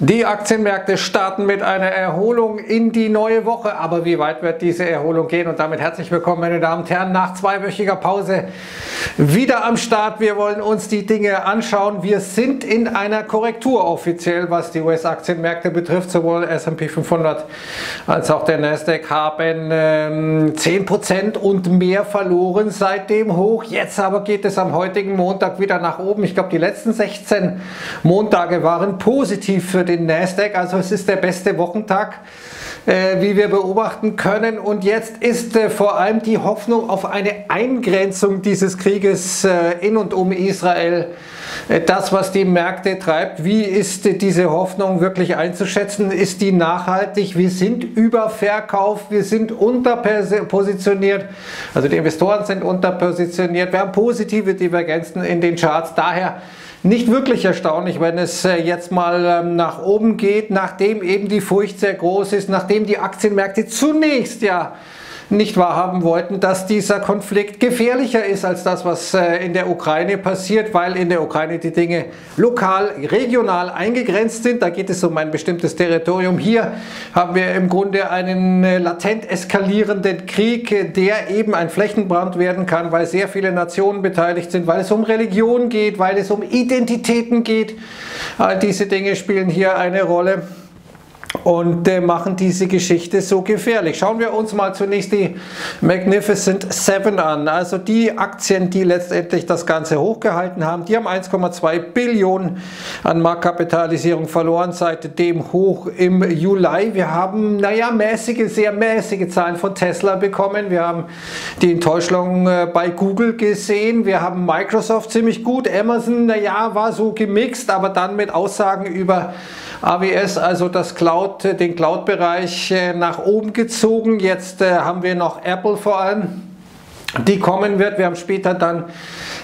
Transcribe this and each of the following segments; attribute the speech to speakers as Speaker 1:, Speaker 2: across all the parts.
Speaker 1: Die Aktienmärkte starten mit einer Erholung in die neue Woche. Aber wie weit wird diese Erholung gehen? Und damit herzlich willkommen, meine Damen und Herren, nach zweiwöchiger Pause wieder am Start. Wir wollen uns die Dinge anschauen. Wir sind in einer Korrektur offiziell, was die US-Aktienmärkte betrifft. Sowohl S&P 500 als auch der Nasdaq haben ähm, 10% und mehr verloren seit dem Hoch. Jetzt aber geht es am heutigen Montag wieder nach oben. Ich glaube, die letzten 16 Montage waren positiv für den Nasdaq. Also es ist der beste Wochentag, äh, wie wir beobachten können. Und jetzt ist äh, vor allem die Hoffnung auf eine Eingrenzung dieses Krieges äh, in und um Israel äh, das, was die Märkte treibt. Wie ist äh, diese Hoffnung wirklich einzuschätzen? Ist die nachhaltig? Wir sind überverkauft, wir sind unterpositioniert, also die Investoren sind unterpositioniert. Wir haben positive Divergenzen in den Charts. Daher nicht wirklich erstaunlich, wenn es äh, jetzt mal ähm, nach oben geht, nachdem eben die Furcht sehr groß ist, nachdem die Aktienmärkte zunächst ja nicht wahrhaben wollten, dass dieser Konflikt gefährlicher ist als das, was äh, in der Ukraine passiert, weil in der Ukraine die Dinge lokal, regional eingegrenzt sind. Da geht es um ein bestimmtes Territorium. Hier haben wir im Grunde einen äh, latent eskalierenden Krieg, der eben ein Flächenbrand werden kann, weil sehr viele Nationen beteiligt sind, weil es um Religion geht, weil es um Identitäten geht. All diese Dinge spielen hier eine Rolle und äh, machen diese Geschichte so gefährlich. Schauen wir uns mal zunächst die Magnificent Seven an. Also die Aktien, die letztendlich das Ganze hochgehalten haben, die haben 1,2 Billionen an Marktkapitalisierung verloren seit dem Hoch im Juli. Wir haben, naja, mäßige, sehr mäßige Zahlen von Tesla bekommen. Wir haben die Enttäuschung äh, bei Google gesehen. Wir haben Microsoft ziemlich gut. Amazon, naja, war so gemixt, aber dann mit Aussagen über AWS, also das Cloud, den Cloud-Bereich äh, nach oben gezogen. Jetzt äh, haben wir noch Apple vor allem die kommen wird. Wir haben später dann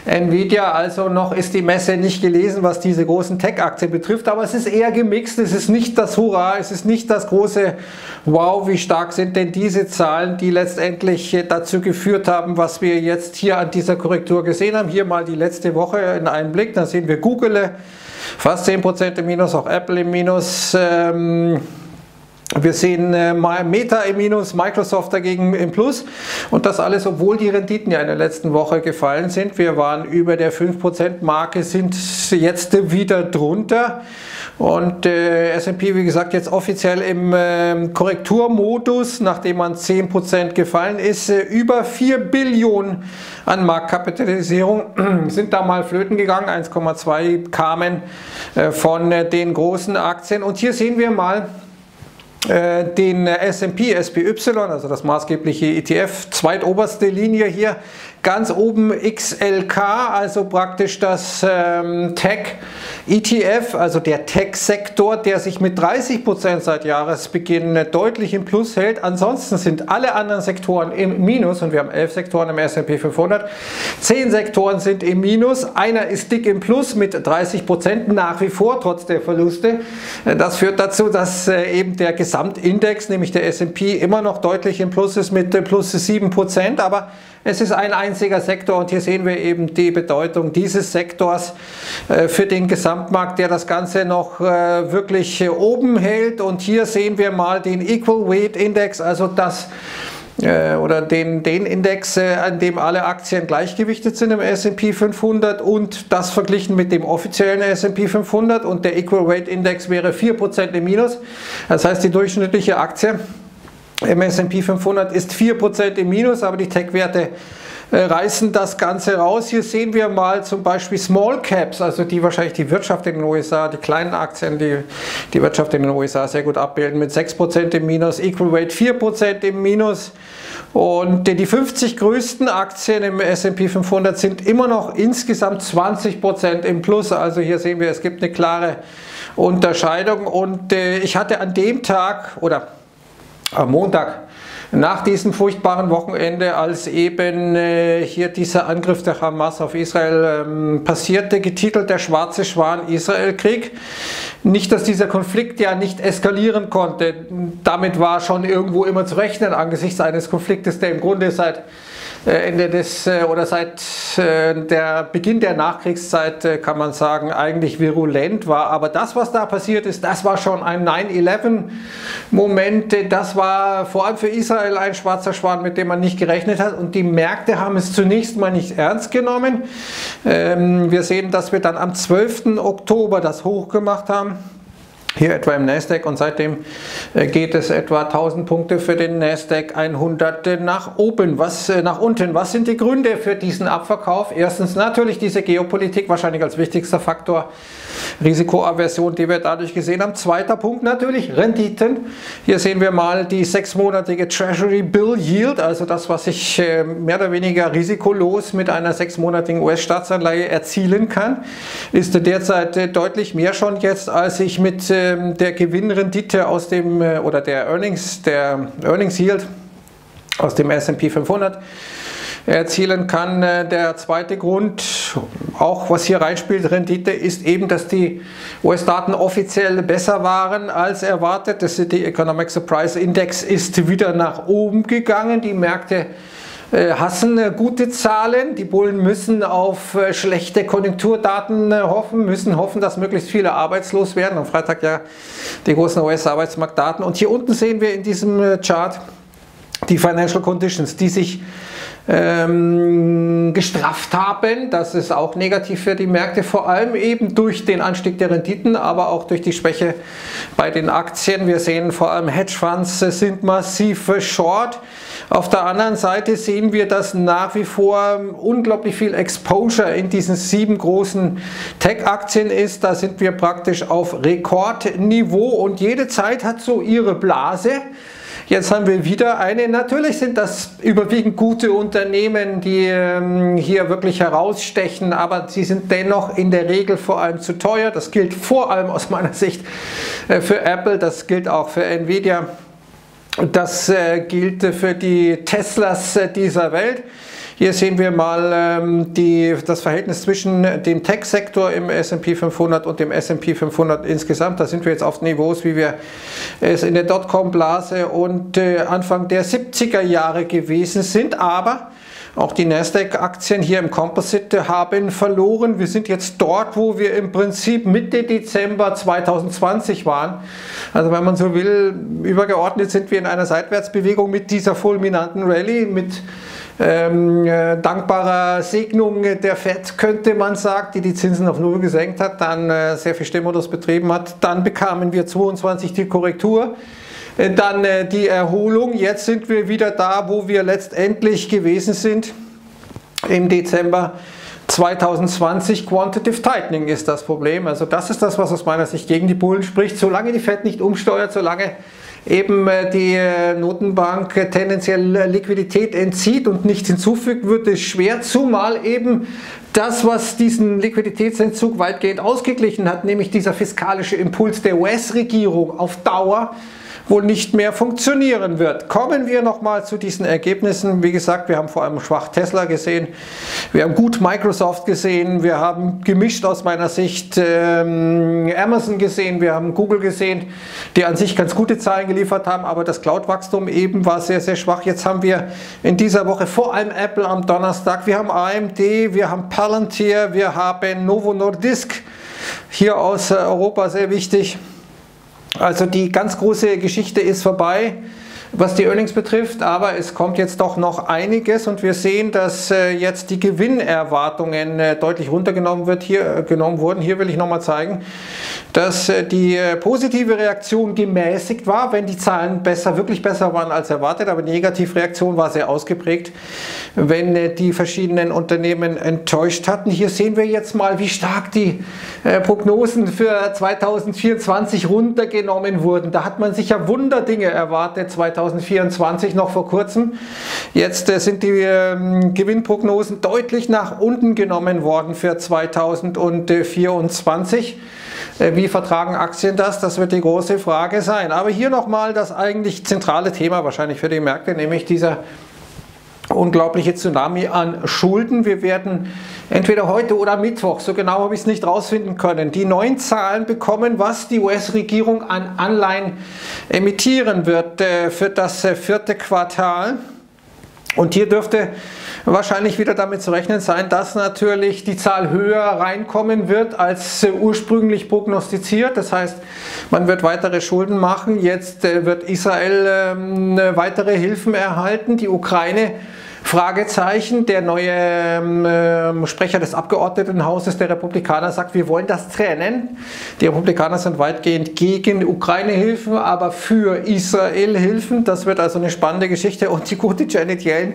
Speaker 1: Nvidia, also noch ist die Messe nicht gelesen, was diese großen Tech-Aktien betrifft, aber es ist eher gemixt, es ist nicht das Hurra, es ist nicht das große Wow, wie stark sind denn diese Zahlen, die letztendlich äh, dazu geführt haben, was wir jetzt hier an dieser Korrektur gesehen haben. Hier mal die letzte Woche in einem Blick, da sehen wir Google fast 10% im Minus, auch Apple im Minus. Ähm, wir sehen äh, Meta im Minus, Microsoft dagegen im Plus und das alles, obwohl die Renditen ja in der letzten Woche gefallen sind. Wir waren über der 5% Marke, sind jetzt wieder drunter. Und äh, S&P, wie gesagt, jetzt offiziell im äh, Korrekturmodus, nachdem man 10% gefallen ist, äh, über 4 Billionen an Marktkapitalisierung sind da mal flöten gegangen. 1,2 kamen äh, von äh, den großen Aktien. Und hier sehen wir mal, den S&P SPY, also das maßgebliche ETF, zweitoberste Linie hier, ganz oben XLK, also praktisch das ähm, Tech ETF, also der Tech-Sektor, der sich mit 30% seit Jahresbeginn deutlich im Plus hält. Ansonsten sind alle anderen Sektoren im Minus und wir haben elf Sektoren im S&P 500. Zehn Sektoren sind im Minus, einer ist dick im Plus mit 30% nach wie vor, trotz der Verluste. Das führt dazu, dass äh, eben der Gesamtindex, nämlich der S&P, immer noch deutlich im Plus ist mit plus 7%, aber es ist ein einziger Sektor und hier sehen wir eben die Bedeutung dieses Sektors äh, für den Gesamtmarkt, der das Ganze noch äh, wirklich oben hält. Und hier sehen wir mal den Equal Weight Index, also das äh, oder den, den Index, an dem alle Aktien gleichgewichtet sind im S&P 500 und das verglichen mit dem offiziellen S&P 500 und der Equal Weight Index wäre 4% im Minus. Das heißt, die durchschnittliche Aktie im S&P 500 ist 4% im Minus, aber die Tech-Werte äh, reißen das Ganze raus. Hier sehen wir mal zum Beispiel Small Caps, also die wahrscheinlich die Wirtschaft in den USA, die kleinen Aktien, die die Wirtschaft in den USA sehr gut abbilden, mit 6% im Minus, Equal Weight 4% im Minus. Und die 50 größten Aktien im S&P 500 sind immer noch insgesamt 20% im Plus. Also hier sehen wir, es gibt eine klare Unterscheidung. Und äh, ich hatte an dem Tag, oder am Montag nach diesem furchtbaren Wochenende, als eben äh, hier dieser Angriff der Hamas auf Israel ähm, passierte, getitelt der schwarze Schwan Israel-Krieg. Nicht, dass dieser Konflikt ja nicht eskalieren konnte. Damit war schon irgendwo immer zu rechnen angesichts eines Konfliktes, der im Grunde seit äh, Ende des äh, oder seit äh, der Beginn der Nachkriegszeit kann man sagen eigentlich virulent war. Aber das, was da passiert ist, das war schon ein 9/11-Moment. Das war vor allem für Israel ein schwarzer Schwan, mit dem man nicht gerechnet hat. Und die Märkte haben es zunächst mal nicht ernst genommen. Ähm, wir sehen, dass wir dann am 12. Oktober das hochgemacht haben hier etwa im Nasdaq und seitdem äh, geht es etwa 1000 Punkte für den Nasdaq 100 nach oben, was äh, nach unten. Was sind die Gründe für diesen Abverkauf? Erstens natürlich diese Geopolitik, wahrscheinlich als wichtigster Faktor. Risikoaversion, die wir dadurch gesehen haben. Zweiter Punkt natürlich Renditen. Hier sehen wir mal die sechsmonatige Treasury Bill Yield, also das, was ich äh, mehr oder weniger risikolos mit einer sechsmonatigen US-Staatsanleihe erzielen kann, ist derzeit deutlich mehr schon jetzt, als ich mit ähm, der Gewinnrendite aus dem äh, oder der Earnings, der Earnings Yield aus dem S&P 500 erzielen kann. Äh, der zweite Grund, auch was hier reinspielt, Rendite, ist eben, dass die US-Daten offiziell besser waren als erwartet. Das City Economic Surprise Index ist wieder nach oben gegangen. Die Märkte hassen äh, gute Zahlen. Die Bullen müssen auf äh, schlechte Konjunkturdaten hoffen, müssen hoffen, dass möglichst viele arbeitslos werden. Am Freitag ja die großen US-Arbeitsmarktdaten. Und hier unten sehen wir in diesem Chart die Financial Conditions, die sich ähm, gestrafft haben. Das ist auch negativ für die Märkte, vor allem eben durch den Anstieg der Renditen, aber auch durch die Schwäche bei den Aktien. Wir sehen vor allem Hedgefonds sind massiv short. Auf der anderen Seite sehen wir, dass nach wie vor unglaublich viel Exposure in diesen sieben großen Tech-Aktien ist. Da sind wir praktisch auf Rekordniveau und jede Zeit hat so ihre Blase. Jetzt haben wir wieder eine. Natürlich sind das überwiegend gute Unternehmen, die ähm, hier wirklich herausstechen, aber sie sind dennoch in der Regel vor allem zu teuer. Das gilt vor allem aus meiner Sicht äh, für Apple, das gilt auch für Nvidia. Das äh, gilt für die Teslas äh, dieser Welt. Hier sehen wir mal ähm, die, das Verhältnis zwischen dem Tech-Sektor im S&P 500 und dem S&P 500 insgesamt. Da sind wir jetzt auf Niveaus, wie wir es in der Dotcom-Blase und äh, Anfang der 70er Jahre gewesen sind. Aber auch die Nasdaq-Aktien hier im Composite haben verloren. Wir sind jetzt dort, wo wir im Prinzip Mitte Dezember 2020 waren. Also wenn man so will, übergeordnet sind wir in einer Seitwärtsbewegung mit dieser fulminanten Rallye, mit ähm, äh, dankbarer Segnung der FED, könnte man sagen, die die Zinsen auf Null gesenkt hat, dann äh, sehr viel Stimulus betrieben hat. Dann bekamen wir 22 die Korrektur, dann äh, die Erholung. Jetzt sind wir wieder da, wo wir letztendlich gewesen sind im Dezember 2020 Quantitative Tightening ist das Problem. Also das ist das, was aus meiner Sicht gegen die Bullen spricht. Solange die Fed nicht umsteuert, solange eben äh, die äh, Notenbank tendenziell Liquidität entzieht und nichts hinzufügt, wird es schwer, zumal eben das, was diesen Liquiditätsentzug weitgehend ausgeglichen hat, nämlich dieser fiskalische Impuls der US-Regierung auf Dauer wohl nicht mehr funktionieren wird. Kommen wir nochmal zu diesen Ergebnissen. Wie gesagt, wir haben vor allem schwach Tesla gesehen, wir haben gut Microsoft gesehen, wir haben gemischt aus meiner Sicht ähm, Amazon gesehen, wir haben Google gesehen, die an sich ganz gute Zahlen geliefert haben, aber das Cloud-Wachstum eben war sehr, sehr schwach. Jetzt haben wir in dieser Woche vor allem Apple am Donnerstag, wir haben AMD, wir haben Palantir, wir haben Novo Nordisk, hier aus Europa sehr wichtig. Also die ganz große Geschichte ist vorbei was die Earnings betrifft, aber es kommt jetzt doch noch einiges und wir sehen, dass äh, jetzt die Gewinnerwartungen äh, deutlich runtergenommen wird, hier, äh, genommen wurden. Hier will ich nochmal zeigen, dass die positive Reaktion gemäßigt war, wenn die Zahlen besser, wirklich besser waren als erwartet, aber die Negativreaktion war sehr ausgeprägt, wenn die verschiedenen Unternehmen enttäuscht hatten. Hier sehen wir jetzt mal, wie stark die Prognosen für 2024 runtergenommen wurden. Da hat man sich ja Wunderdinge erwartet, 2024 2024 noch vor kurzem. Jetzt äh, sind die ähm, Gewinnprognosen deutlich nach unten genommen worden für 2024. Äh, wie vertragen Aktien das? Das wird die große Frage sein. Aber hier nochmal das eigentlich zentrale Thema wahrscheinlich für die Märkte, nämlich dieser unglaubliche Tsunami an Schulden. Wir werden entweder heute oder Mittwoch, so genau habe ich es nicht rausfinden können, die neuen Zahlen bekommen, was die US-Regierung an Anleihen emittieren wird äh, für das äh, vierte Quartal. Und hier dürfte wahrscheinlich wieder damit zu rechnen sein, dass natürlich die Zahl höher reinkommen wird als ursprünglich prognostiziert. Das heißt, man wird weitere Schulden machen. Jetzt äh, wird Israel ähm, weitere Hilfen erhalten. Die Ukraine Fragezeichen. Der neue ähm, Sprecher des Abgeordnetenhauses der Republikaner sagt, wir wollen das trennen. Die Republikaner sind weitgehend gegen Ukraine-Hilfen, aber für Israel-Hilfen. Das wird also eine spannende Geschichte. Und die gute Janet Yellen,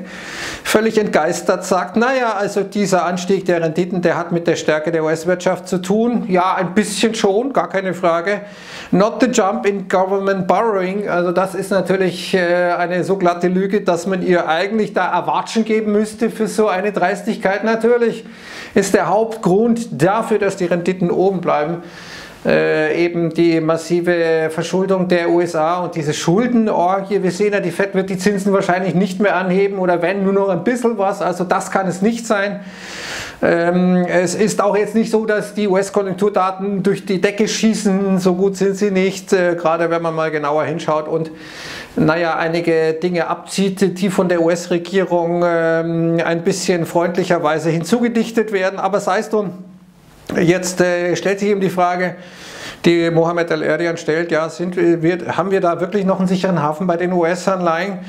Speaker 1: völlig entgeistert, sagt, naja, also dieser Anstieg der Renditen, der hat mit der Stärke der US-Wirtschaft zu tun. Ja, ein bisschen schon, gar keine Frage. Not the jump in government borrowing. Also das ist natürlich äh, eine so glatte Lüge, dass man ihr eigentlich da erwartet, Watschen geben müsste für so eine Dreistigkeit. Natürlich ist der Hauptgrund dafür, dass die Renditen oben bleiben, äh, eben die massive Verschuldung der USA und diese Schuldenorgie. Wir sehen ja, die FED wird die Zinsen wahrscheinlich nicht mehr anheben oder wenn nur noch ein bisschen was. Also das kann es nicht sein. Ähm, es ist auch jetzt nicht so, dass die US-Konjunkturdaten durch die Decke schießen. So gut sind sie nicht, äh, gerade wenn man mal genauer hinschaut und naja, einige Dinge abzieht, die von der US-Regierung ähm, ein bisschen freundlicherweise hinzugedichtet werden. Aber sei es drum. Jetzt äh, stellt sich eben die Frage, die Mohammed El-Erian stellt, ja, sind wir, haben wir da wirklich noch einen sicheren Hafen bei den US-Anleihen?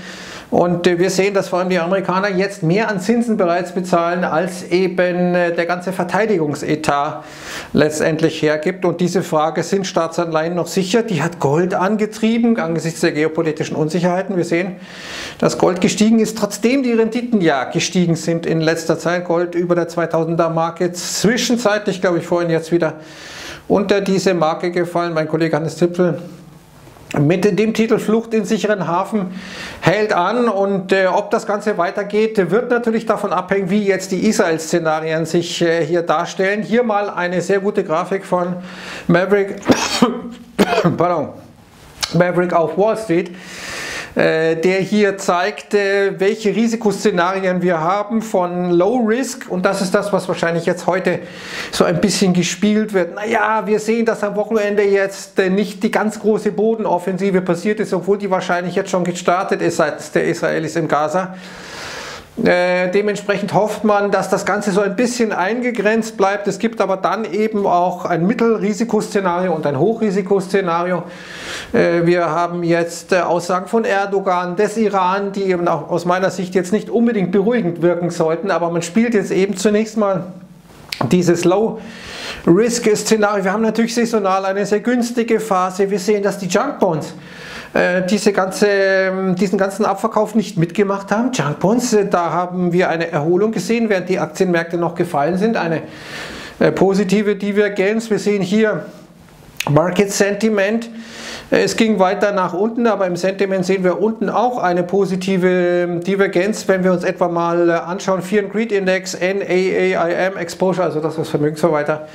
Speaker 1: Und äh, wir sehen, dass vor allem die Amerikaner jetzt mehr an Zinsen bereits bezahlen, als eben äh, der ganze Verteidigungsetat letztendlich hergibt. Und diese Frage, sind Staatsanleihen noch sicher? Die hat Gold angetrieben angesichts der geopolitischen Unsicherheiten. Wir sehen, dass Gold gestiegen ist, trotzdem die Renditen ja gestiegen sind in letzter Zeit. Gold über der 2000er Marke, zwischenzeitlich, glaube ich, vorhin jetzt wieder unter diese Marke gefallen. Mein Kollege Hannes Zipfel mit dem Titel Flucht in sicheren Hafen hält an und äh, ob das Ganze weitergeht, wird natürlich davon abhängen, wie jetzt die Israel-Szenarien sich äh, hier darstellen. Hier mal eine sehr gute Grafik von Maverick, pardon, Maverick auf Wall Street. Äh, der hier zeigt, äh, welche Risikoszenarien wir haben von Low Risk und das ist das, was wahrscheinlich jetzt heute so ein bisschen gespielt wird. Naja, wir sehen, dass am Wochenende jetzt äh, nicht die ganz große Bodenoffensive passiert ist, obwohl die wahrscheinlich jetzt schon gestartet ist seitens der Israelis in Gaza. Äh, dementsprechend hofft man, dass das Ganze so ein bisschen eingegrenzt bleibt. Es gibt aber dann eben auch ein Mittelrisikoszenario und ein Hochrisikoszenario. Äh, wir haben jetzt äh, Aussagen von Erdogan, des Iran, die eben auch aus meiner Sicht jetzt nicht unbedingt beruhigend wirken sollten, aber man spielt jetzt eben zunächst mal dieses Low Risk-Szenario. Wir haben natürlich saisonal eine sehr günstige Phase. Wir sehen, dass die Junk Bonds äh, diese ganze, ähm, diesen ganzen Abverkauf nicht mitgemacht haben. Junk Bonds, äh, da haben wir eine Erholung gesehen, während die Aktienmärkte noch gefallen sind. Eine äh, positive Divergenz. Wir sehen hier Market Sentiment. Es ging weiter nach unten, aber im Sentiment sehen wir unten auch eine positive ähm, Divergenz. Wenn wir uns etwa mal anschauen, Fear and Greed Index, NAAIM Exposure, also das, was Vermögensverwalter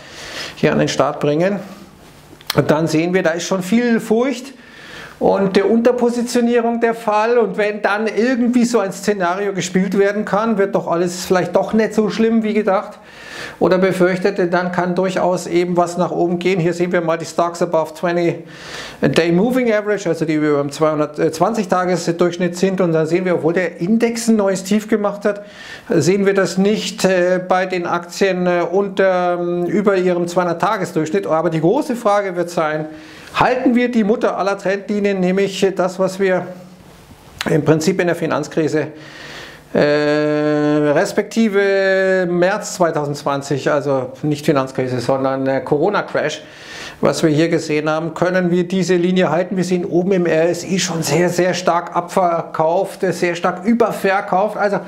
Speaker 1: hier an den Start bringen. Dann sehen wir, da ist schon viel Furcht und der Unterpositionierung der Fall. Und wenn dann irgendwie so ein Szenario gespielt werden kann, wird doch alles vielleicht doch nicht so schlimm wie gedacht oder befürchtet, dann kann durchaus eben was nach oben gehen. Hier sehen wir mal die Stocks above 20 Day Moving Average, also die über dem 220-Tages-Durchschnitt sind. Und dann sehen wir, obwohl der Index ein neues Tief gemacht hat, sehen wir das nicht äh, bei den Aktien äh, unter, ähm, über ihrem 200-Tages-Durchschnitt. Aber die große Frage wird sein, halten wir die Mutter aller Trendlinien, nämlich das, was wir im Prinzip in der Finanzkrise äh, respektive März 2020, also nicht Finanzkrise, sondern äh, Corona-Crash, was wir hier gesehen haben, können wir diese Linie halten. Wir sehen oben im RSI schon sehr, sehr stark abverkauft, sehr stark überverkauft. Also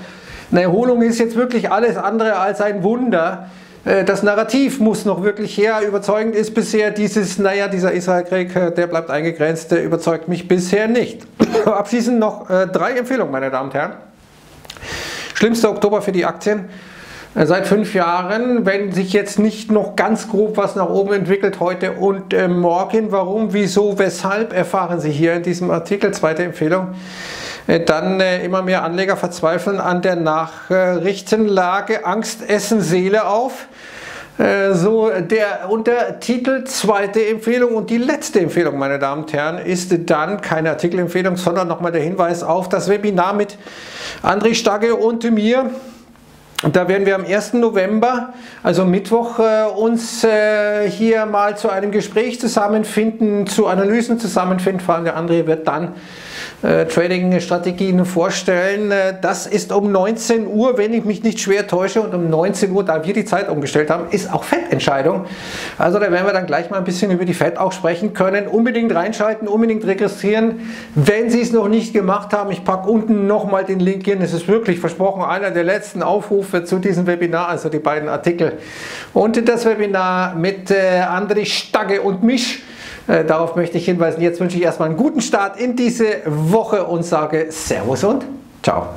Speaker 1: eine Erholung ist jetzt wirklich alles andere als ein Wunder. Äh, das Narrativ muss noch wirklich her. Überzeugend ist bisher dieses, naja, dieser Israel-Krieg, äh, der bleibt eingegrenzt, der überzeugt mich bisher nicht. Abschließend noch äh, drei Empfehlungen, meine Damen und Herren. Schlimmster Oktober für die Aktien seit fünf Jahren, wenn sich jetzt nicht noch ganz grob was nach oben entwickelt heute und morgen. Warum, wieso, weshalb erfahren Sie hier in diesem Artikel. Zweite Empfehlung. Äh, dann äh, immer mehr Anleger verzweifeln an der Nachrichtenlage. Angst essen Seele auf. Äh, so, der Untertitel zweite Empfehlung und die letzte Empfehlung, meine Damen und Herren, ist dann keine Artikelempfehlung, sondern nochmal der Hinweis auf das Webinar mit André Stagge und mir. Da werden wir am 1. November, also Mittwoch, uns hier mal zu einem Gespräch zusammenfinden, zu Analysen zusammenfinden. Vor allem der André wird dann Trading-Strategien vorstellen. Äh, das ist um 19 Uhr, wenn ich mich nicht schwer täusche. Und um 19 Uhr, da wir die Zeit umgestellt haben, ist auch Fettentscheidung. Also da werden wir dann gleich mal ein bisschen über die Fett auch sprechen können. Unbedingt reinschalten, unbedingt registrieren, wenn Sie es noch nicht gemacht haben. Ich packe unten nochmal den Link hin. Es ist wirklich versprochen einer der letzten Aufrufe zu diesem Webinar, also die beiden Artikel. Und das Webinar mit äh, André Stagge und Misch. Äh, darauf möchte ich hinweisen. Jetzt wünsche ich erstmal einen guten Start in diese Woche und sage Servus und Ciao.